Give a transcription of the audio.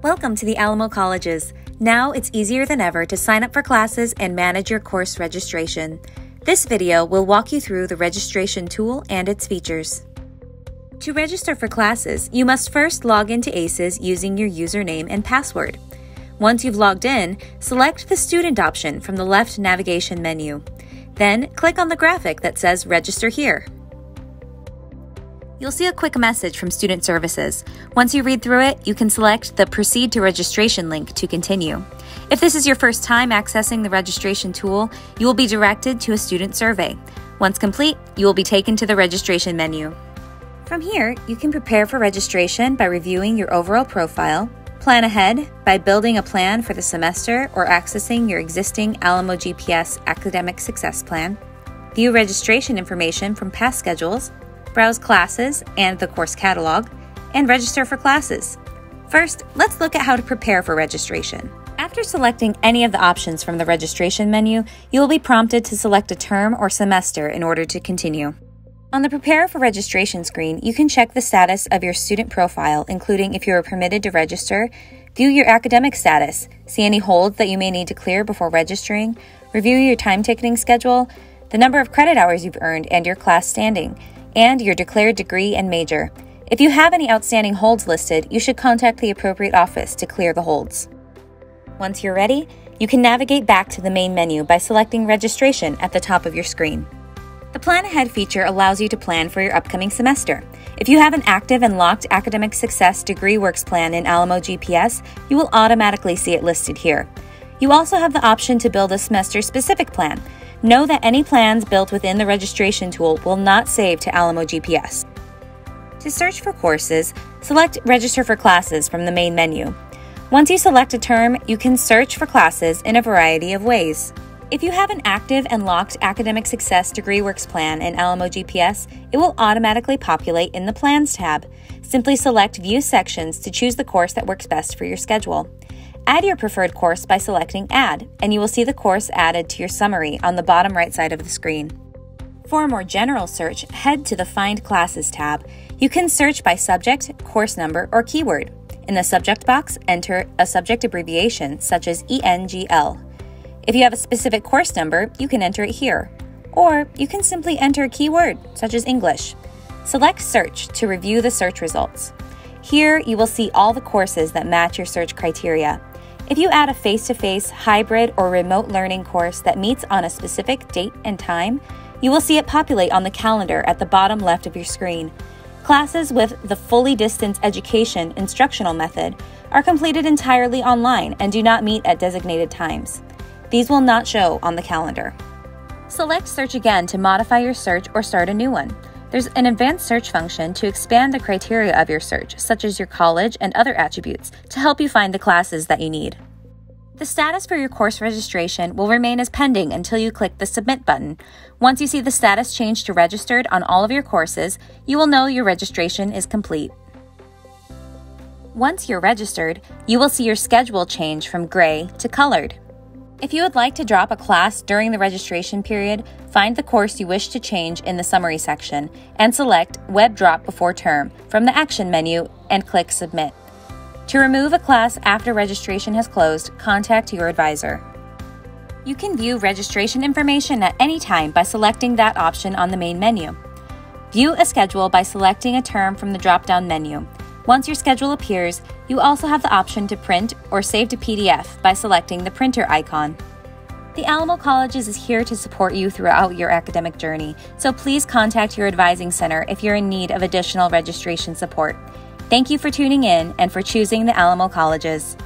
Welcome to the Alamo Colleges. Now it's easier than ever to sign up for classes and manage your course registration. This video will walk you through the registration tool and its features. To register for classes, you must first log into ACES using your username and password. Once you've logged in, select the Student option from the left navigation menu. Then click on the graphic that says Register Here. You'll see a quick message from Student Services. Once you read through it, you can select the Proceed to Registration link to continue. If this is your first time accessing the registration tool, you will be directed to a student survey. Once complete, you will be taken to the registration menu. From here, you can prepare for registration by reviewing your overall profile, plan ahead by building a plan for the semester or accessing your existing Alamo GPS Academic Success Plan, view registration information from past schedules, browse classes and the course catalog, and register for classes. First, let's look at how to prepare for registration. After selecting any of the options from the registration menu, you will be prompted to select a term or semester in order to continue. On the Prepare for Registration screen, you can check the status of your student profile, including if you are permitted to register, view your academic status, see any holds that you may need to clear before registering, review your time ticketing schedule, the number of credit hours you've earned, and your class standing, and your declared degree and major. If you have any outstanding holds listed, you should contact the appropriate office to clear the holds. Once you're ready, you can navigate back to the main menu by selecting Registration at the top of your screen. The Plan Ahead feature allows you to plan for your upcoming semester. If you have an active and locked Academic Success Degree Works plan in Alamo GPS, you will automatically see it listed here. You also have the option to build a semester specific plan, Know that any plans built within the registration tool will not save to Alamo GPS. To search for courses, select Register for Classes from the main menu. Once you select a term, you can search for classes in a variety of ways. If you have an active and locked Academic Success Degree Works plan in Alamo GPS, it will automatically populate in the Plans tab. Simply select View Sections to choose the course that works best for your schedule. Add your preferred course by selecting Add, and you will see the course added to your summary on the bottom right side of the screen. For a more general search, head to the Find Classes tab. You can search by subject, course number, or keyword. In the subject box, enter a subject abbreviation such as ENGL. If you have a specific course number, you can enter it here. Or you can simply enter a keyword, such as English. Select Search to review the search results. Here, you will see all the courses that match your search criteria. If you add a face to face, hybrid, or remote learning course that meets on a specific date and time, you will see it populate on the calendar at the bottom left of your screen. Classes with the fully distance education instructional method are completed entirely online and do not meet at designated times. These will not show on the calendar. Select Search again to modify your search or start a new one. There's an advanced search function to expand the criteria of your search, such as your college and other attributes, to help you find the classes that you need. The status for your course registration will remain as pending until you click the Submit button. Once you see the status change to registered on all of your courses, you will know your registration is complete. Once you're registered, you will see your schedule change from gray to colored. If you would like to drop a class during the registration period, find the course you wish to change in the summary section and select Web Drop Before Term from the Action menu and click Submit. To remove a class after registration has closed, contact your advisor. You can view registration information at any time by selecting that option on the main menu. View a schedule by selecting a term from the drop down menu. Once your schedule appears, you also have the option to print or save to PDF by selecting the printer icon. The Alamo Colleges is here to support you throughout your academic journey, so please contact your advising center if you're in need of additional registration support. Thank you for tuning in and for choosing the Alamo Colleges.